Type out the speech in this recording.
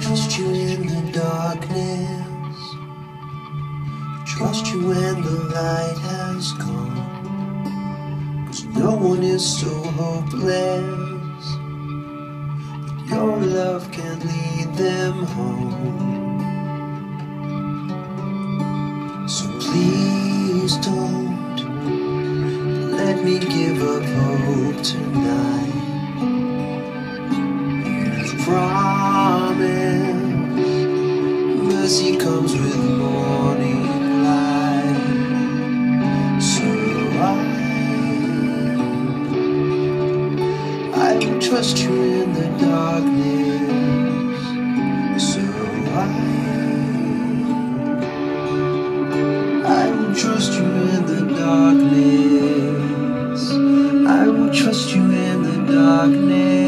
trust you in the darkness. Trust you when the light has gone. Cause no one is so hopeless. But your love can lead them home. So please don't let me give up hope tonight. Cry mercy comes with morning light. So I, I will trust you in the darkness. So I, I will trust you in the darkness. I will trust you in the darkness.